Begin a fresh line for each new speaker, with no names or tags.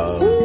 Oh.